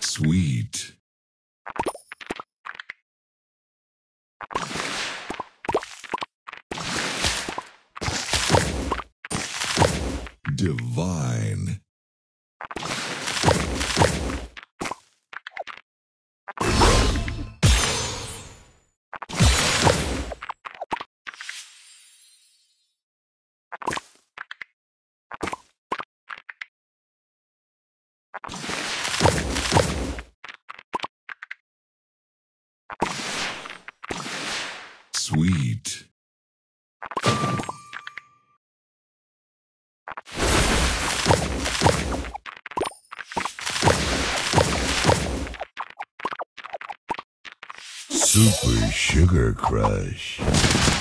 Sweet. Divine. Sweet. Super Sugar Crush.